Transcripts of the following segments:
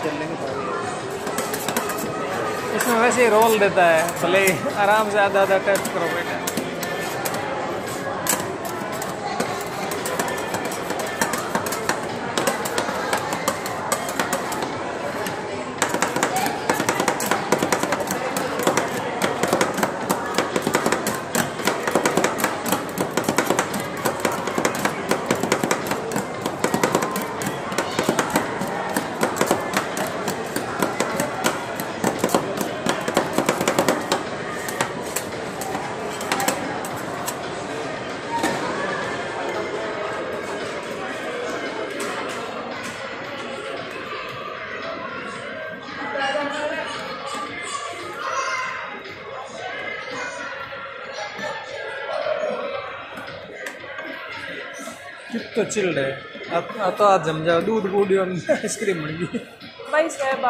कर लेंगे इसमें वैसे ही रोल देता है। भले आराम से आधा आधा टेस्ट करो बेटा। कितना चिल्ड है। अब तो आज जम जाओ दूध बूढ़ी और आइसक्रीम बन गई। भाई साहब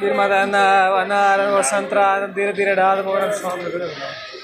फिर माता अनार अनार और संतरा धीरे धीरे डाल रहा है